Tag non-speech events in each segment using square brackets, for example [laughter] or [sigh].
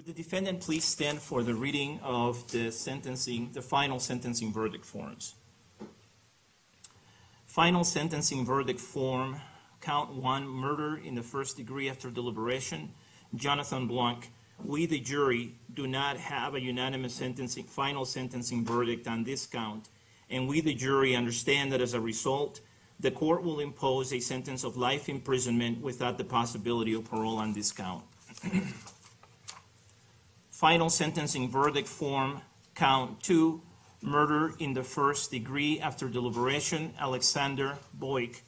Would the defendant please stand for the reading of the sentencing, the final sentencing verdict forms? Final sentencing verdict form, count one, murder in the first degree after deliberation. Jonathan Blunk, we, the jury, do not have a unanimous sentencing, final sentencing verdict on this count, and we, the jury, understand that as a result, the court will impose a sentence of life imprisonment without the possibility of parole on this count. [clears throat] Final sentencing verdict form, count two, murder in the first degree after deliberation, Alexander Boik.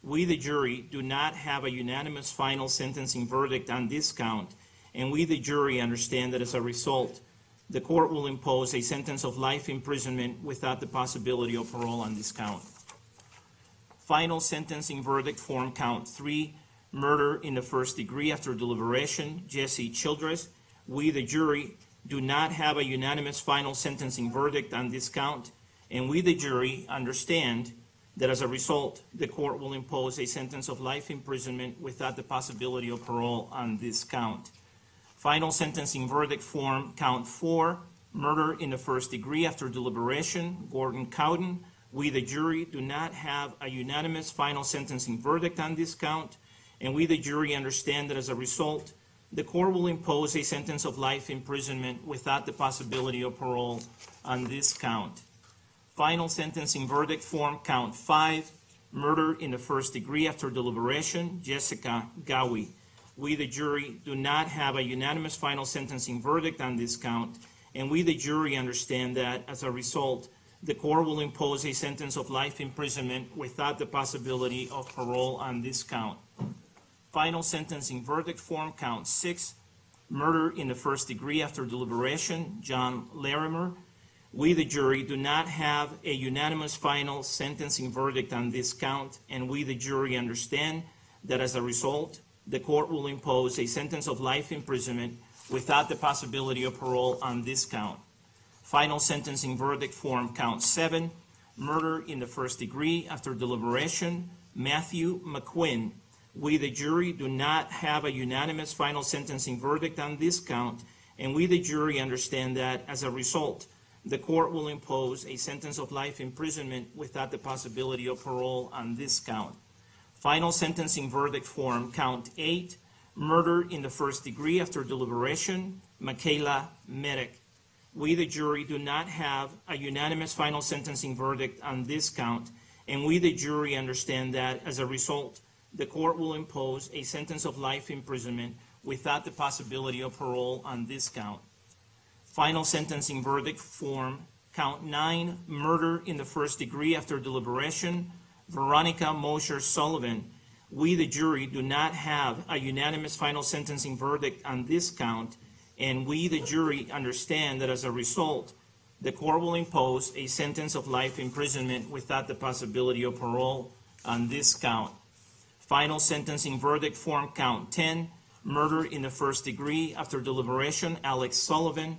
We, the jury, do not have a unanimous final sentencing verdict on this count, and we, the jury, understand that as a result, the court will impose a sentence of life imprisonment without the possibility of parole on this count. Final sentencing verdict form, count three, murder in the first degree after deliberation, Jesse Childress. We, the jury, do not have a unanimous final sentencing verdict on this count, and we, the jury, understand that as a result, the court will impose a sentence of life imprisonment without the possibility of parole on this count. Final sentencing verdict form, count four, murder in the first degree after deliberation, Gordon Cowden. We, the jury, do not have a unanimous final sentencing verdict on this count, and we, the jury, understand that as a result, the court will impose a sentence of life imprisonment without the possibility of parole on this count. Final sentencing verdict form, count five, murder in the first degree after deliberation, Jessica Ghawi. We, the jury, do not have a unanimous final sentencing verdict on this count, and we, the jury, understand that as a result, the court will impose a sentence of life imprisonment without the possibility of parole on this count. Final sentencing verdict form, count six, murder in the first degree after deliberation, John Larimer. We, the jury, do not have a unanimous final sentencing verdict on this count, and we, the jury, understand that as a result, the court will impose a sentence of life imprisonment without the possibility of parole on this count. Final sentencing verdict form, count seven, murder in the first degree after deliberation, Matthew McQuinn. We, the jury, do not have a unanimous final sentencing verdict on this count, and we, the jury, understand that as a result, the court will impose a sentence of life imprisonment without the possibility of parole on this count. Final sentencing verdict form, count eight, murder in the first degree after deliberation, Micayla Medek. We, the jury, do not have a unanimous final sentencing verdict on this count, and we, the jury, understand that as a result, the court will impose a sentence of life imprisonment without the possibility of parole on this count. Final sentencing verdict form, count nine, murder in the first degree after deliberation, Veronica Moser Sullivan. We, the jury, do not have a unanimous final sentencing verdict on this count, and we, the jury, understand that as a result, the court will impose a sentence of life imprisonment without the possibility of parole on this count. Final sentencing verdict form, count 10, murder in the first degree after deliberation, Alex Sullivan.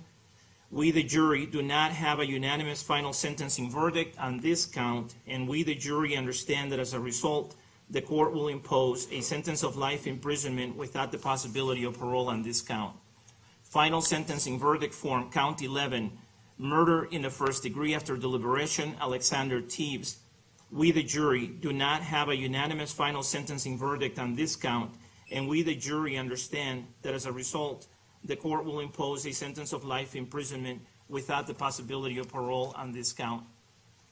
We, the jury, do not have a unanimous final sentencing verdict on this count, and we, the jury, understand that as a result, the court will impose a sentence of life imprisonment without the possibility of parole on this count. Final sentencing verdict form, count 11, murder in the first degree after deliberation, Alexander Teves. We, the jury, do not have a unanimous final sentencing verdict on this count, and we, the jury, understand that as a result, the court will impose a sentence of life imprisonment without the possibility of parole on this count.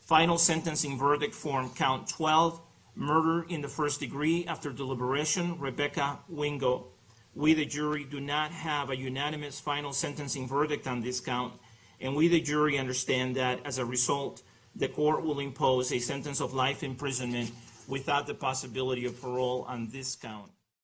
Final sentencing verdict form, count 12, murder in the first degree after deliberation, Rebecca Wingo. We, the jury, do not have a unanimous final sentencing verdict on this count, and we, the jury, understand that as a result, the court will impose a sentence of life imprisonment without the possibility of parole on this count.